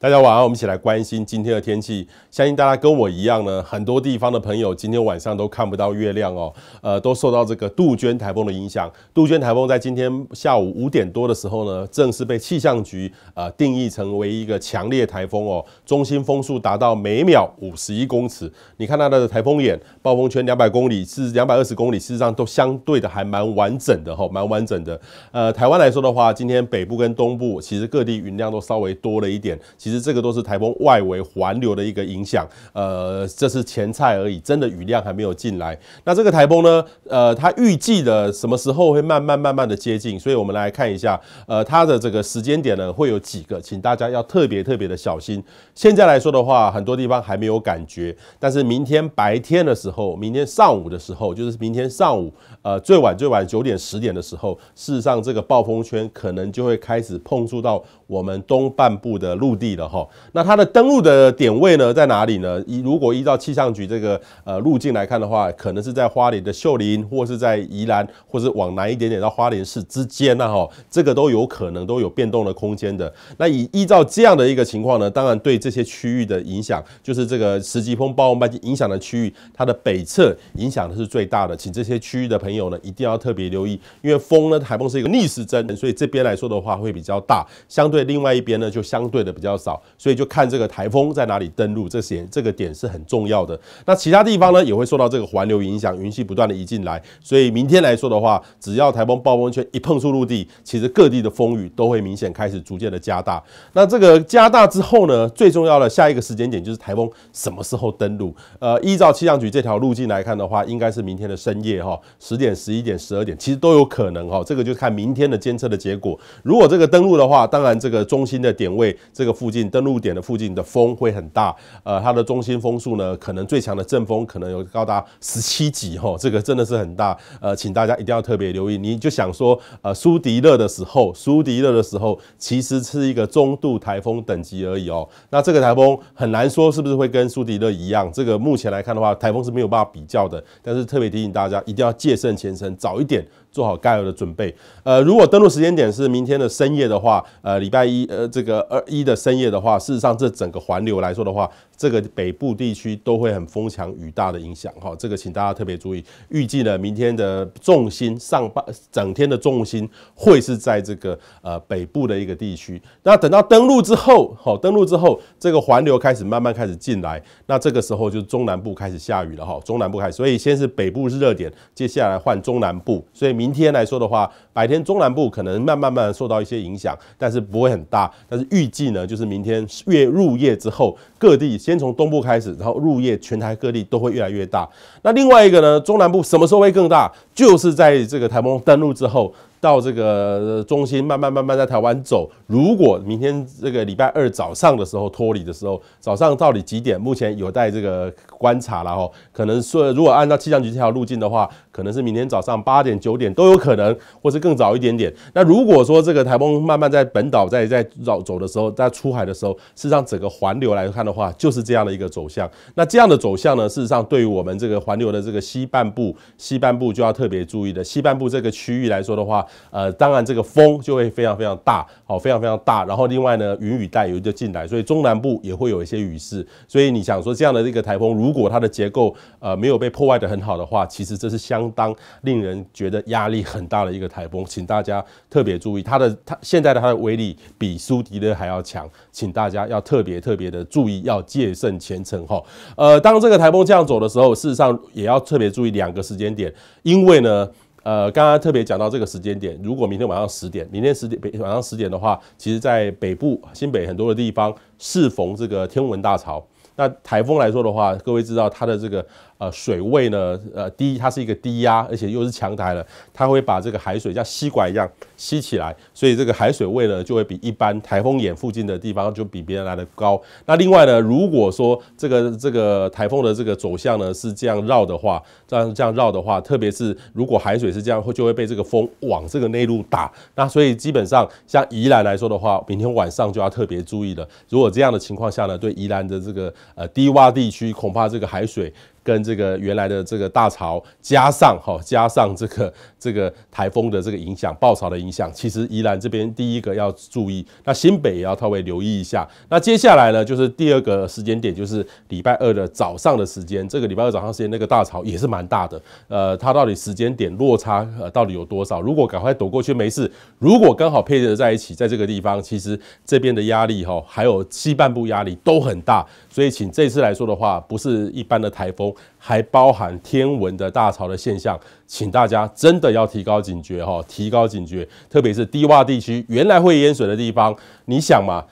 大家晚上我们一起来关心今天的天气。相信大家跟我一样呢，很多地方的朋友今天晚上都看不到月亮哦，呃，都受到这个杜鹃台风的影响。杜鹃台风在今天下午五点多的时候呢，正式被气象局呃定义成为一个强烈台风哦，中心风速达到每秒五十一公尺。你看它的台风眼、暴风圈两百公里是两百二十公里，事实上都相对的还蛮完整的哈，蛮完整的。呃，台湾来说的话，今天北部跟东部其实各地云量都稍微多了一点。其实这个都是台风外围环流的一个影响，呃，这是前菜而已，真的雨量还没有进来。那这个台风呢，呃，它预计的什么时候会慢慢慢慢的接近？所以我们来看一下，呃，它的这个时间点呢会有几个，请大家要特别特别的小心。现在来说的话，很多地方还没有感觉，但是明天白天的时候，明天上午的时候，就是明天上午，呃，最晚最晚九点十点的时候，事实上这个暴风圈可能就会开始碰触到我们东半部的陆地。哈，那它的登陆的点位呢在哪里呢？依如果依照气象局这个呃路径来看的话，可能是在花莲的秀林，或是在宜兰，或是往南一点点到花莲市之间那，哈，这个都有可能都有变动的空间的。那以依照这样的一个情况呢，当然对这些区域的影响，就是这个十级风暴风半影响的区域，它的北侧影响的是最大的，请这些区域的朋友呢一定要特别留意，因为风呢，台风是一个逆时针，所以这边来说的话会比较大，相对另外一边呢就相对的比较少。所以就看这个台风在哪里登陆，这些这个点是很重要的。那其他地方呢也会受到这个环流影响，云系不断的移进来。所以明天来说的话，只要台风暴风圈一碰触陆地，其实各地的风雨都会明显开始逐渐的加大。那这个加大之后呢，最重要的下一个时间点就是台风什么时候登陆？呃，依照气象局这条路径来看的话，应该是明天的深夜哈，十点、十一点、十二点，其实都有可能哈。这个就看明天的监测的结果。如果这个登陆的话，当然这个中心的点位这个附近。登陆点的附近的风会很大，呃，它的中心风速呢，可能最强的阵风可能有高达十七级吼，这个真的是很大，呃，请大家一定要特别留意。你就想说，呃，苏迪勒的时候，苏迪勒的时候其实是一个中度台风等级而已哦。那这个台风很难说是不是会跟苏迪勒一样，这个目前来看的话，台风是没有办法比较的。但是特别提醒大家，一定要戒慎前程，早一点。做好该有的准备。呃，如果登陆时间点是明天的深夜的话，呃，礼拜一，呃，这个二一的深夜的话，事实上这整个环流来说的话，这个北部地区都会很风强雨大的影响。哈，这个请大家特别注意。预计呢，明天的重心上半整天的重心会是在这个呃北部的一个地区。那等到登陆之后，好，登陆之后，这个环流开始慢慢开始进来，那这个时候就中南部开始下雨了。哈，中南部开始，所以先是北部是热点，接下来换中南部，所以。明天来说的话，白天中南部可能慢慢慢受到一些影响，但是不会很大。但是预计呢，就是明天月入夜之后，各地先从东部开始，然后入夜全台各地都会越来越大。那另外一个呢，中南部什么时候会更大？就是在这个台风登陆之后。到这个中心慢慢慢慢在台湾走。如果明天这个礼拜二早上的时候脱离的时候，早上到底几点？目前有待这个观察了哈。可能说如果按照气象局这条路径的话，可能是明天早上八点九点都有可能，或是更早一点点。那如果说这个台风慢慢在本岛在在绕走的时候，在出海的时候，事实上整个环流来看的话，就是这样的一个走向。那这样的走向呢，事实上对于我们这个环流的这个西半部，西半部就要特别注意的。西半部这个区域来说的话，呃，当然这个风就会非常非常大，好，非常非常大。然后另外呢，云雨带有就进来，所以中南部也会有一些雨势。所以你想说这样的一个台风，如果它的结构呃没有被破坏的很好的话，其实这是相当令人觉得压力很大的一个台风，请大家特别注意它的它现在的它的威力比苏迪勒还要强，请大家要特别特别的注意，要戒慎前程哈。呃，当这个台风这样走的时候，事实上也要特别注意两个时间点，因为呢。呃，刚刚特别讲到这个时间点，如果明天晚上十点，明天十点北晚上十点的话，其实在北部新北很多的地方适逢这个天文大潮。那台风来说的话，各位知道它的这个。呃，水位呢，呃，低，它是一个低压，而且又是强台了，它会把这个海水像吸管一样吸起来，所以这个海水位呢，就会比一般台风眼附近的地方就比别人来的高。那另外呢，如果说这个这个台风的这个走向呢是这样绕的话，这样这样绕的话，特别是如果海水是这样，会就会被这个风往这个内陆打。那所以基本上像宜兰来说的话，明天晚上就要特别注意了。如果这样的情况下呢，对宜兰的这个呃低洼地区，恐怕这个海水。跟这个原来的这个大潮加上哈，加上这个这个台风的这个影响，暴潮的影响，其实宜兰这边第一个要注意，那新北也要稍微留意一下。那接下来呢，就是第二个时间点，就是礼拜二的早上的时间。这个礼拜二早上时间，那个大潮也是蛮大的。呃，它到底时间点落差呃到底有多少？如果赶快躲过去没事，如果刚好配合在一起，在这个地方，其实这边的压力哈，还有西半部压力都很大。所以，请这次来说的话，不是一般的台风，还包含天文的大潮的现象，请大家真的要提高警觉哈，提高警觉，特别是低洼地区，原来会淹水的地方，你想嘛，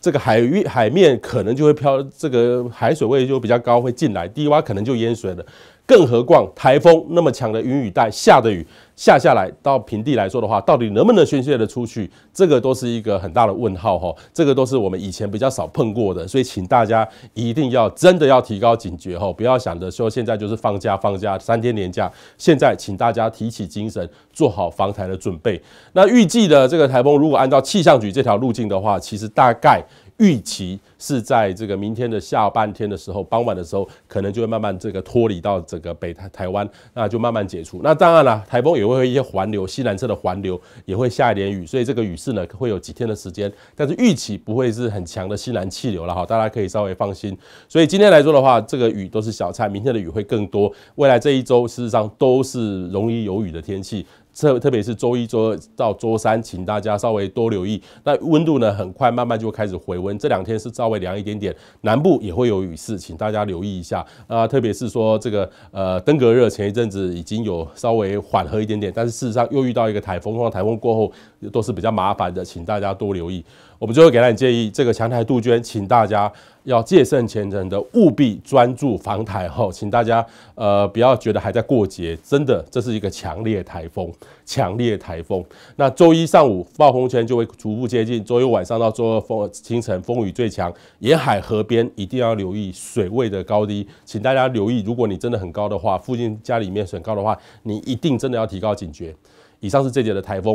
这个海域海面可能就会漂，这个海水位就比较高，会进来，低洼可能就淹水了。更何况台风那么强的云雨带下的雨下下来到平地来说的话，到底能不能宣泄的出去？这个都是一个很大的问号哈。这个都是我们以前比较少碰过的，所以请大家一定要真的要提高警觉哈，不要想着说现在就是放假放假三天连假。现在请大家提起精神，做好防台的准备。那预计的这个台风，如果按照气象局这条路径的话，其实大概。预期是在这个明天的下半天的时候，傍晚的时候，可能就会慢慢这个脱离到整个北台台湾，那就慢慢解除。那当然了，台风也会有一些环流，西南侧的环流也会下一点雨，所以这个雨势呢会有几天的时间，但是预期不会是很强的西南气流了哈，大家可以稍微放心。所以今天来说的话，这个雨都是小菜，明天的雨会更多。未来这一周事实上都是容易有雨的天气。特特别是周一、周二到周三，请大家稍微多留意。那温度呢，很快慢慢就开始回温。这两天是稍微凉一点点，南部也会有雨势，请大家留意一下啊。特别是说这个呃登革热，前一阵子已经有稍微缓和一点点，但是事实上又遇到一个台风，台风过后都是比较麻烦的，请大家多留意。我们最后给大家建议，这个强台杜鹃，请大家要戒慎前程的，务必专注防台后，请大家呃不要觉得还在过节，真的这是一个强烈台风，强烈台风。那周一上午暴风圈就会逐步接近，周一晚上到周二风清晨风雨最强，沿海河边一定要留意水位的高低，请大家留意，如果你真的很高的话，附近家里面很高的话，你一定真的要提高警觉。以上是这节的台风。